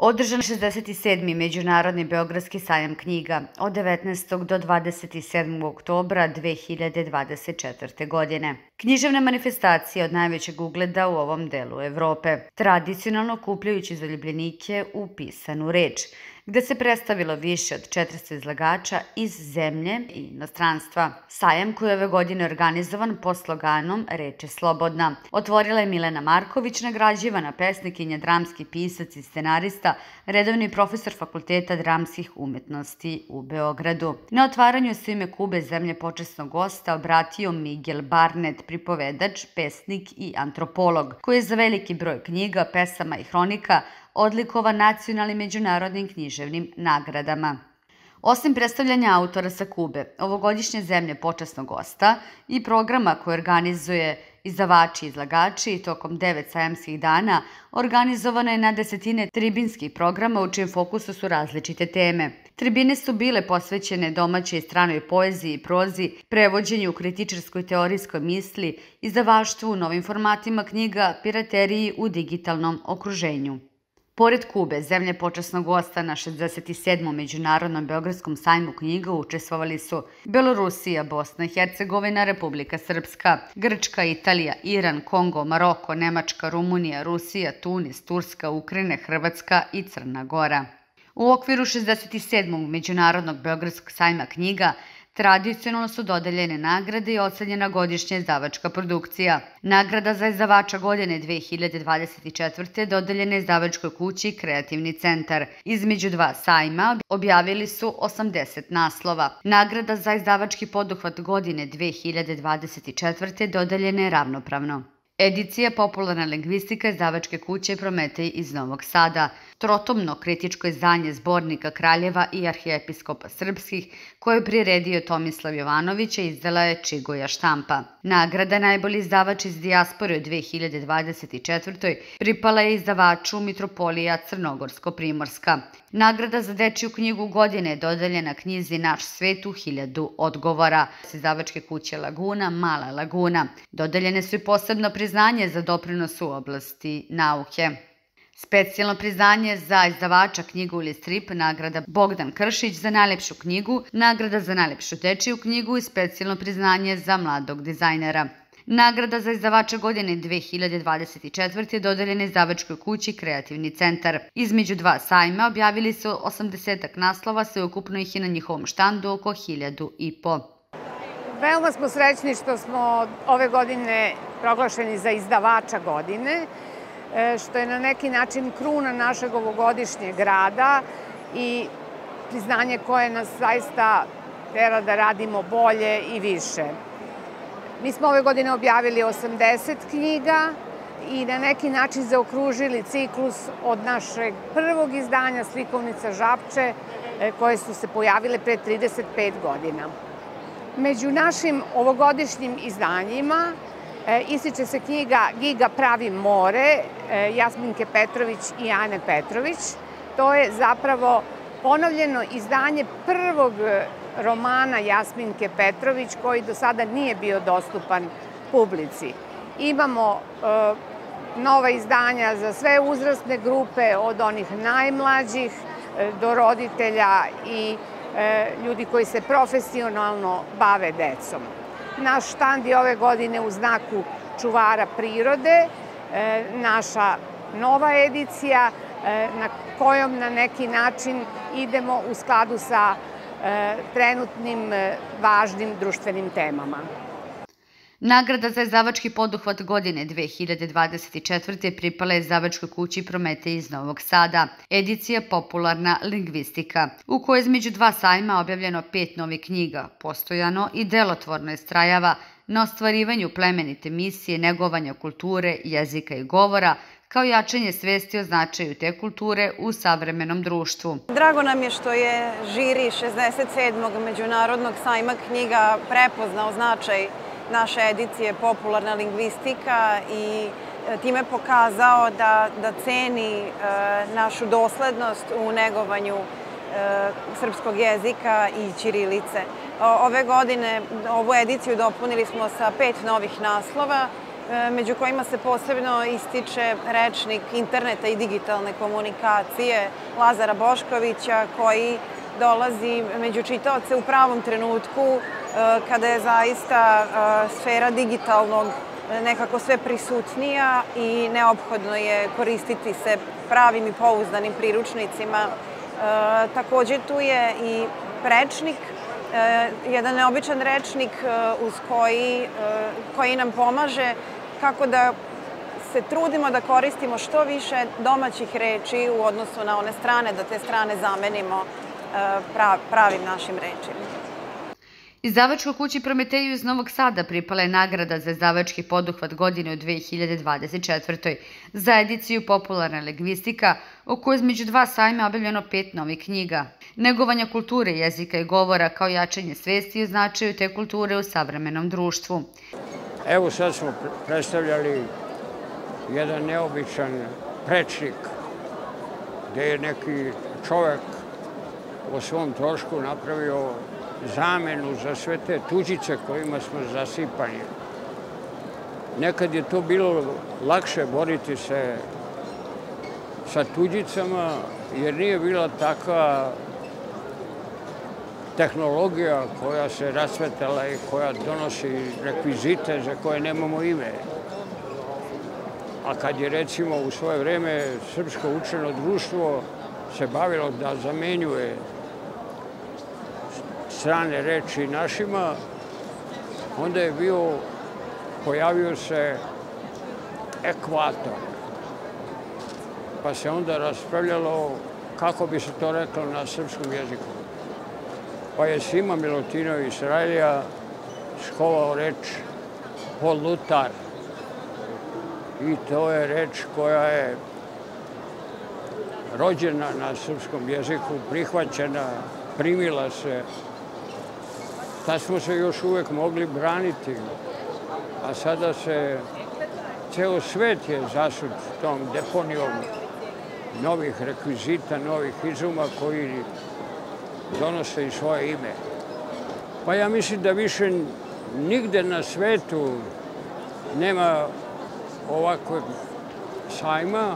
Održan 67. Međunarodni Beogradski sajam knjiga od 19. do 27. oktobra 2024. godine. Književna manifestacija od najvećeg ugleda u ovom delu Evrope, tradicionalno kupljajući zaljubljenike u pisanu reč, gde se predstavilo više od 400 izlagača iz zemlje i inostranstva. Sajam koji je ove godine organizovan po sloganom Reč je slobodna. Otvorila je Milena Marković, nagrađivana pesnikinja, dramski pisac i scenarista, redovni profesor Fakulteta dramskih umetnosti u Beogradu. Na otvaranju su ime Kube zemlje počesnog gosta obratio Miguel Barnet, pripovedač, pesnik i antropolog, koji je za veliki broj knjiga, pesama i hronika odlikova nacionalnim međunarodnim književnim nagradama. Osim predstavljanja autora sa Kube, ovogodišnje zemlje počasnog gosta i programa koje organizuje izdavači i izlagači tokom devet sajamskih dana organizovano je na desetine tribinskih programa u čijem fokusu su različite teme. Tribine su bile posvećene domaćoj i stranoj poeziji i prozi, prevođenju kritičarskoj teorijskoj misli, izdavaštvu, novim formatima knjiga, pirateriji u digitalnom okruženju. Pored Kube, zemlje počasnog gosta na 67. Međunarodnom Beogradskom sajmu knjiga učestvovali su Belorusija, Bosna i Hercegovina, Republika Srpska, Grčka, Italija, Iran, Kongo, Maroko, Nemačka, Rumunija, Rusija, Tunis, Turska, Ukrajina, Hrvatska i Crna Gora. U okviru 67. Međunarodnog Beogradskog sajma knjiga Tradicionalno su dodeljene nagrade i ocenjena godišnja izdavačka produkcija. Nagrada za izdavača godine 2024. dodeljena izdavačkoj kući Kreativni centar. Između dva sajma objavili su 80 naslova. Nagrada za izdavački poduhvat godine 2024. dodeljena je ravnopravno. Edicija Popularna lingvistika izdavačke kuće Prometej iz Novog Sada, trotomno kritičko izdanje zbornika Kraljeva i arhijepiskopa srpskih, koje je priredio Tomislav Jovanović, izdala je Čigoja štampa. Nagrada najbolji izdavač iz dijaspore u 2024. pripala je izdavaču Mitropolija Crnogorsko-Primorska. Nagrada za dečiju knjigu godine je dodeljena knjizi Naš svet u hiljadu odgovora s izdavačke kuće Laguna, Mala Laguna. Dodeljene su i posebno priznanje za doprinos u oblasti nauke. Specijalno priznanje za izdavača knjigu ili strip, nagrada Bogdan Kršić za najlepšu knjigu, nagrada za najlepšu dečiju knjigu i specijalno priznanje za mladog dizajnera. Nagrada za izdavača godine 2024. dodeljena izdavačkoj kući Kreativni centar. Između dva sajma objavili su 80 naslova, sve ukupno ih je na njihovom štandu oko 1000 i po. Veoma smo srećni što smo ove godine proglašeni za izdavača godine, što je na neki način kruna našeg ovogodišnjeg rada i priznanje koje nas zaista tera da radimo bolje i više. Mi smo ove godine objavili 80 knjiga i na neki način zaokružili ciklus od našeg prvog izdanja Slikovnica Žapče e, koje su se pojavile pre 35 godina. Među našim ovogodišnjim izdanjima e, ističe se knjiga Giga pravi more e, Jasminke Petrović i Ane Petrović. To je zapravo ponovljeno izdanje prvog romana Jasminke Petrović koji do sada nije bio dostupan publici. Imamo e, nova izdanja za sve uzrastne grupe, od onih najmlađih e, do roditelja i e, ljudi koji se profesionalno bave decom. Naš štand je ove godine u znaku čuvara prirode, e, naša nova edicija e, na kojom na neki način idemo u skladu sa E, trenutnim važnim društvenim temama. Nagrada za izdavački poduhvat godine 2024. pripala je izdavačkoj kući Promete iz Novog Sada, edicija Popularna lingvistika, u kojoj između dva sajma objavljeno pet novih knjiga, postojano i delotvorno je strajava na ostvarivanju plemenite misije negovanja kulture, jezika i govora, kao jačanje svesti o značaju te kulture u savremenom društvu. Drago nam je što je žiri 67. Međunarodnog sajma knjiga prepoznao značaj naše edicije Popularna lingvistika i e, time pokazao da, da ceni e, našu doslednost u negovanju e, srpskog jezika i ćirilice. Ove godine ovu ediciju dopunili smo sa pet novih naslova e, među kojima se posebno ističe rečnik interneta i digitalne komunikacije Lazara Boškovića, koji dolazi među čitaoce u pravom trenutku kada je zaista sfera digitalnog nekako sve prisutnija i neophodno je koristiti se pravim i pouzdanim priručnicima. Takođe tu je i rečnik E, jedan neobičan rečnik e, uz koji, e, koji nam pomaže kako da se trudimo da koristimo što više domaćih reči u odnosu na one strane, da te strane zamenimo pravim našim rečima. Izdavačkoj kući Prometeju iz Novog Sada pripala je nagrada za izdavački poduhvat godine u 2024. za ediciju Popularna lingvistika, o kojoj između dva sajma objavljeno pet novih knjiga. Negovanja kulture, jezika i govora kao jačanje svesti i značaju te kulture u savremenom društvu. Evo sad smo predstavljali jedan neobičan prečnik gde je neki čovek o svom trošku napravio zamenu za sve te tuđice kojima smo zasipani. Nekad je to bilo lakše boriti se sa tuđicama, jer nije bila takva tehnologija koja se rasvetala i koja donosi rekvizite za koje nemamo ime. A kad je recimo u svoje vreme Srpsko učeno društvo se bavilo da zamenjuje strane reči našima, onda je bio, pojavio se ekvator. Pa se onda raspravljalo kako bi se to reklo na srpskom jeziku. Pa je Sima Milutinović Israelija školao reč polutar. I to je reč koja je rođena na srpskom jeziku, prihvaćena, primila se Tad smo se još uvek mogli braniti, a sada se ceo svet je zasut tom deponijom novih rekvizita, novih izuma koji donose i svoje ime. Pa ja mislim da više nigde na svetu nema ovakvog sajma,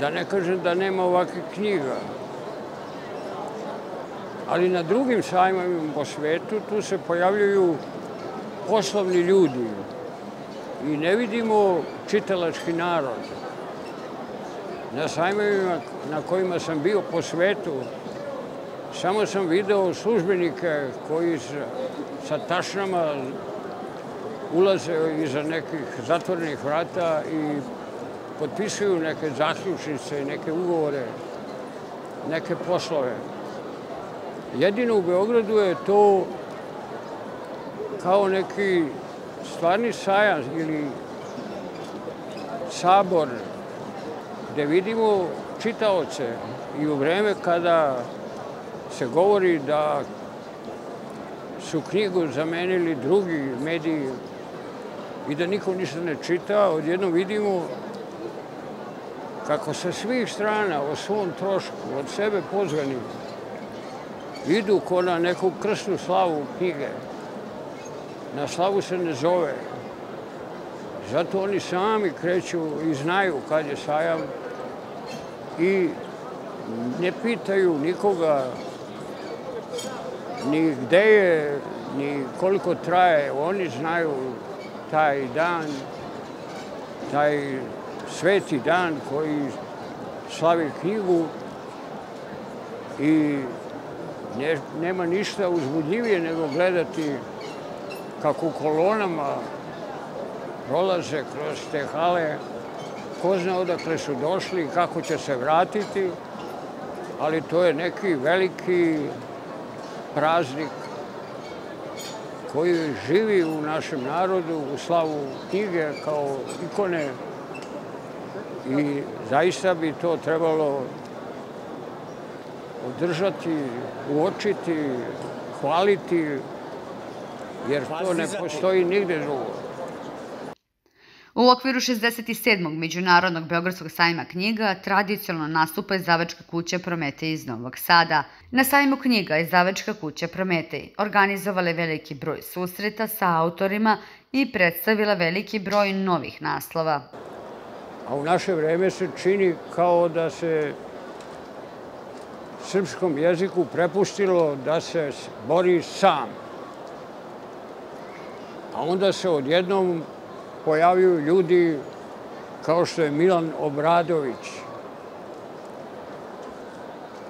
da ne kažem da nema ovakvih knjiga ali na drugim sajmovima po svetu tu se pojavljuju poslovni ljudi i ne vidimo čitalački narod. Na sajmovima na kojima sam bio po svetu samo sam video službenike koji sa tašnama ulaze iza nekih zatvorenih vrata i potpisuju neke zaključnice, neke ugovore, neke poslove. Jedino u Beogradu je to kao neki stvarni sajam ili sabor gde vidimo čitaoce i u vreme kada se govori da su knjigu zamenili drugi mediji i da niko ništa ne čita, odjedno vidimo kako sa svih strana o svom trošku, od sebe pozvani, idu ko na neku krsnu slavu knjige. Na slavu se ne zove. Zato oni sami kreću i znaju kad je sajam i ne pitaju nikoga ni gde je, ni koliko traje. Oni znaju taj dan, taj sveti dan koji slavi knjigu i Ne, nema ništa uzbudljivije nego gledati kako u kolonama prolaze kroz te hale, ko zna odakle su došli kako će se vratiti, ali to je neki veliki praznik koji živi u našem narodu u slavu knjige kao ikone. I zaista bi to trebalo održati, uočiti, hvaliti, jer to ne postoji nigde drugo. U okviru 67. Međunarodnog Beogradskog sajma knjiga tradicionalno nastupa izdavačka kuća Prometej iz Novog Sada. Na sajmu knjiga izdavačka kuća Prometej organizovala veliki broj susreta sa autorima i predstavila veliki broj novih naslova. A u naše vreme se čini kao da se srpskom jeziku prepustilo da se bori sam. A onda se odjednom pojavljuju ljudi kao što je Milan Obradović.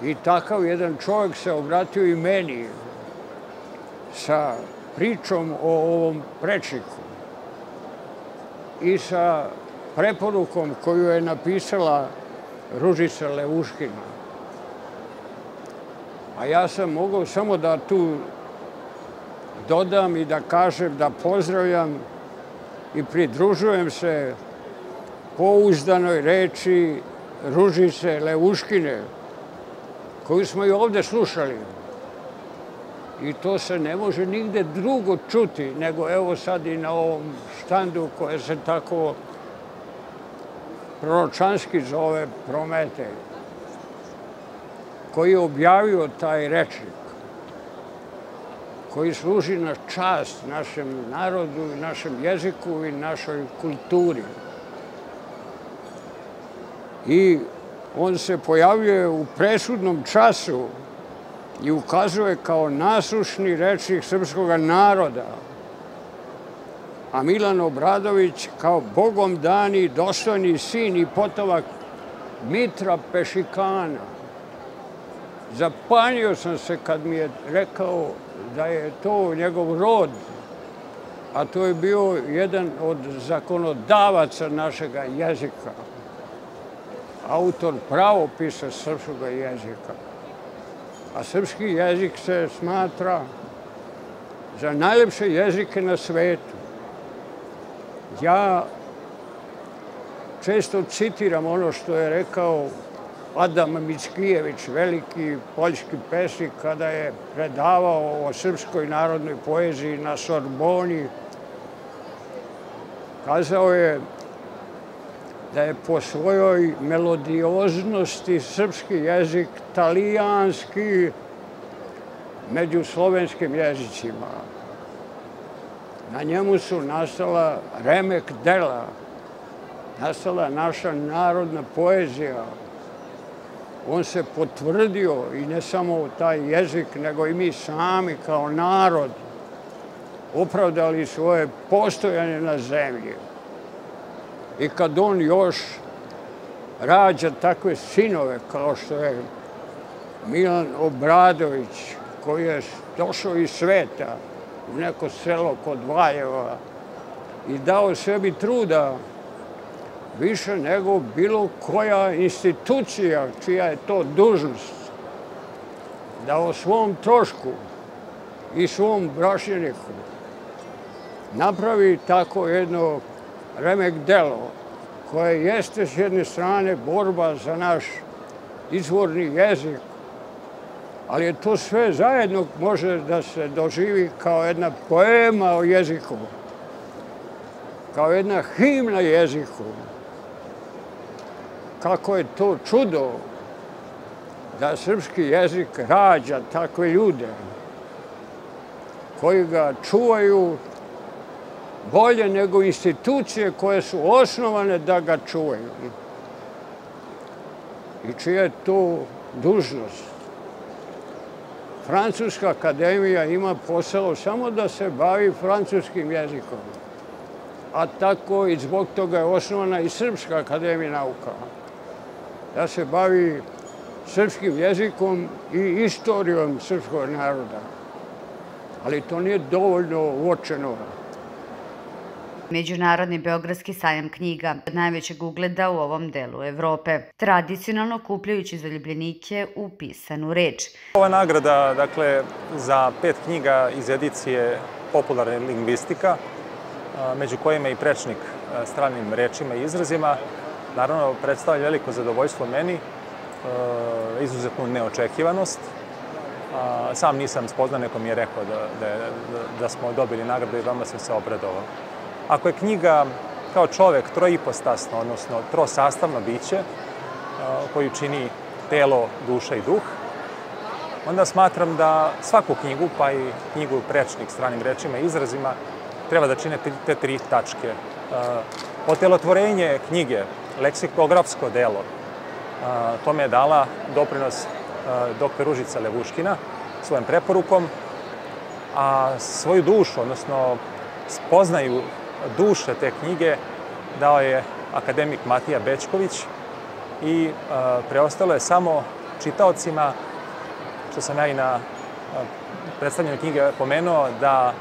I takav jedan čovjek se obratio i meni sa pričom o ovom prečniku i sa preporukom koju je napisala Ružica Leuškina. A ja sam mogao samo da tu dodam i da kažem da pozdravljam i pridružujem se pouzdanoj reči Ružice Leuškine, koju smo i ovde slušali. I to se ne može nigde drugo čuti, nego evo sad i na ovom štandu koje se tako proročanski zove Prometej, koji je objavio taj rečnik, koji služi na čast našem narodu, našem jeziku i našoj kulturi. I on se pojavljuje u presudnom času i ukazuje kao nasušni rečnik srpskog naroda, a Milan Obradović kao bogom dani dostojni sin i potovak Mitra Pešikana. Zapanjio sam se kad mi je rekao da je to njegov rod, a to je bio jedan od zakonodavaca našega jezika, autor pravopisa srpskog jezika. A srpski jezik se smatra za najlepše jezike na svetu. Ja često citiram ono što je rekao Adam Mickijević, veliki poljski pesnik, kada je predavao o srpskoj narodnoj poeziji na Sorboni. Kazao je da je po svojoj melodioznosti srpski jezik talijanski među slovenskim jezicima. Na njemu su nastala remek dela, nastala naša narodna poezija. On se potvrdio i ne samo taj jezik, nego i mi sami kao narod opravdali svoje postojanje na zemlji. I kad on još rađa takve sinove kao što je Milan Obradović, koji je došao iz sveta u neko selo kod Valjeva i dao sebi truda više nego bilo koja institucija čija je to dužnost da o svom trošku i svom brašljeniku napravi tako jedno remek delo koje jeste s jedne strane borba za naš izvorni jezik, ali je to sve zajedno može da se doživi kao jedna poema o jeziku, kao jedna himna jeziku. Kako je to čudo da srpski jezik rađa takve ljude koji ga čuvaju bolje nego institucije koje su osnovane da ga čuvaju. I čija je to dužnost. Francuska akademija ima posao samo da se bavi francuskim jezikom. A tako i zbog toga je osnovana i Srpska akademija nauka. Da se bavi srpskim jezikom i istorijom srpskog naroda. Ali to nije dovoljno uočeno. Međunarodni Beogradski sajam knjiga od najvećeg ugleda u ovom delu Evrope, tradicionalno kupljajući zaljubljenike u pisanu reč. Ova nagrada, dakle, za pet knjiga iz edicije Popularna lingvistika, među kojima i prečnik stranim rečima i izrazima, naravno predstavlja veliko zadovoljstvo meni, izuzetnu neočekivanost. Sam nisam spoznao, neko mi je rekao da, da, da smo dobili nagradu i veoma sam se obradovao. Ako je knjiga kao čovek troipostasno, odnosno trosastavno biće, koju čini telo, duša i duh, onda smatram da svaku knjigu, pa i knjigu prečnik stranim rečima i izrazima, treba da čine te tri tačke. Otelotvorenje knjige, leksikografsko delo, tome je dala doprinos dr. Ružica Levuškina svojom preporukom, a svoju dušu, odnosno spoznaju duše te knjige dao je akademik Matija Bečković i preostalo je samo čitaocima, što sam ja i na predstavljanju knjige pomenuo, da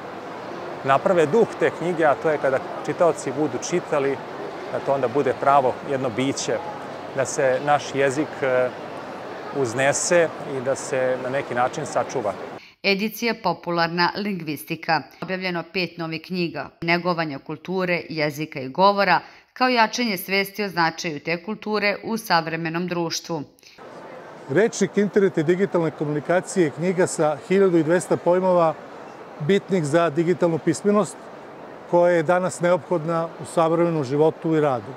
naprave duh te knjige, a to je kada čitaoci budu čitali, da to onda bude pravo jedno biće, da se naš jezik e, uznese i da se na neki način sačuva. Edicija Popularna lingvistika. Objavljeno pet novih knjiga, negovanja kulture, jezika i govora, kao jačanje svesti o značaju te kulture u savremenom društvu. Rečnik, internet i digitalne komunikacije je knjiga sa 1200 pojmova bitnih za digitalnu pismenost, koja je danas neophodna u savremenom životu i radu.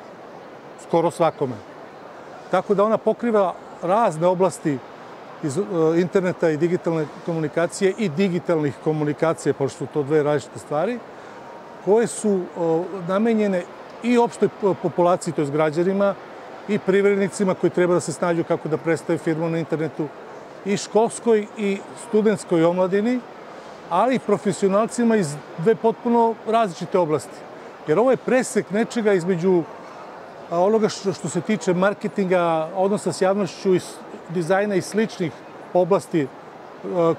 Skoro svakome. Tako da ona pokriva razne oblasti iz e, interneta i digitalne komunikacije i digitalnih komunikacija, pošto su to dve različite stvari, koje su namenjene i opštoj populaciji, to je građanima, i privrednicima koji treba da se snađu kako da predstave firmu na internetu, i školskoj i studentskoj omladini, ali profesionalcima iz dve potpuno različite oblasti. Jer ovo je presek nečega između onoga što, što se tiče marketinga, odnosa s javnošću i dizajna i sličnih oblasti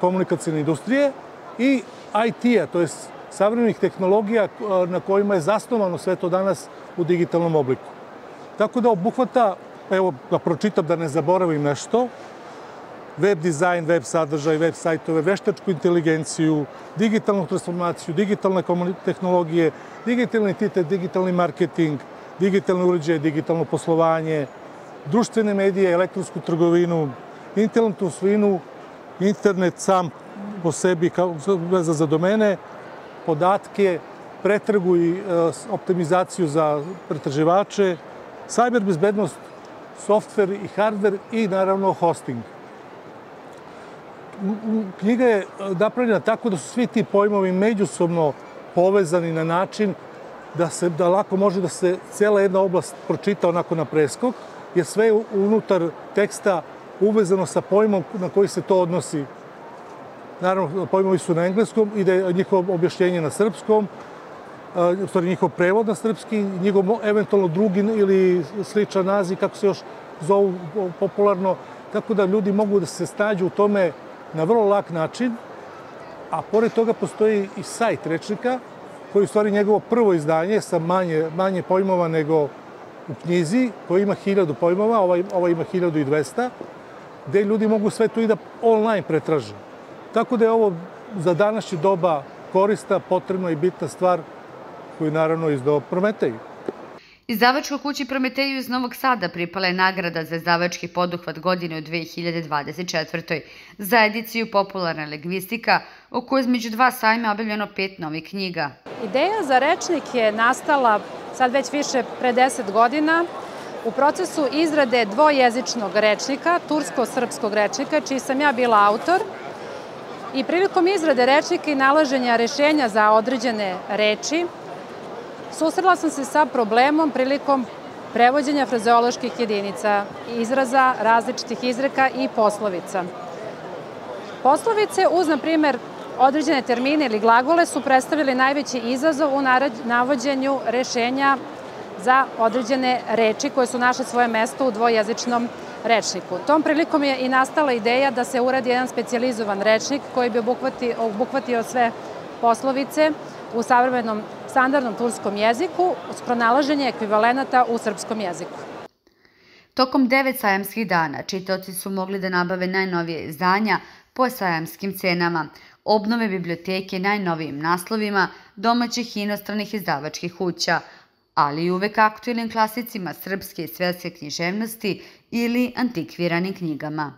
komunikacijne industrije i IT-a, to je savremenih tehnologija na kojima je zasnovano sve to danas u digitalnom obliku. Tako da obuhvata, evo da pročitam da ne zaboravim nešto, web dizajn, web sadržaj, web sajtove, veštačku inteligenciju, digitalnu transformaciju, digitalne tehnologije, digitalni identitet, digitalni marketing, digitalne uređaje, digitalno poslovanje, društvene medije, elektronsku trgovinu, internetnu svinu, internet sam po sebi kao veza za domene, podatke, pretrgu i e, optimizaciju za pretraživače, cyber bezbednost, softver i hardver i naravno hosting. Knjiga je e, napravljena tako da su svi ti pojmovi međusobno povezani na način da se da lako može da se cela jedna oblast pročita onako na preskok, jer sve je unutar teksta uvezano sa pojmom na koji se to odnosi. Naravno, pojmovi su na engleskom i da je njihovo objašnjenje na srpskom, u stvari njihov prevod na srpski, njihov eventualno drugi ili sličan naziv, kako se još zovu popularno, tako da ljudi mogu da se stađu u tome na vrlo lak način, a pored toga postoji i sajt rečnika, koji je u stvari njegovo prvo izdanje sa manje, manje pojmova nego u knjizi, koji ima hiljadu pojmova, ovaj, ovaj ima hiljadu i dvesta, gde ljudi mogu sve to i da online pretraže. Tako da je ovo za današnje doba korista, potrebna i bitna stvar koju naravno izdao Prometej. Izdavačkoj kući Prometeju iz Novog Sada pripala je nagrada za izdavački poduhvat godine u 2024. za ediciju Popularna lingvistika, o kojoj između dva sajma objavljeno pet novih knjiga. Ideja za rečnik je nastala sad već više pre 10 godina u procesu izrade dvojezičnog rečnika, tursko-srpskog rečnika, čiji sam ja bila autor. I prilikom izrade rečnika i nalaženja rešenja za određene reči, susrela sam se sa problemom prilikom prevođenja frazeoloških jedinica, izraza različitih izreka i poslovica. Poslovice uz, na primer, određene termine ili glagole su predstavljali najveći izazov u navođenju rešenja za određene reči koje su naše svoje mesto u dvojezičnom rečniku. Tom prilikom je i nastala ideja da se uradi jedan specializovan rečnik koji bi obuhvatio sve poslovice u savremenom standardnom turskom jeziku uz pronalaženje ekvivalenata u srpskom jeziku. Tokom devet sajamskih dana čitaoci su mogli da nabave najnovije izdanja po sajamskim cenama, obnove biblioteke najnovijim naslovima domaćih i inostranih izdavačkih kuća, ali i uvek aktuelnim klasicima srpske i svetske književnosti ili antikviranim knjigama.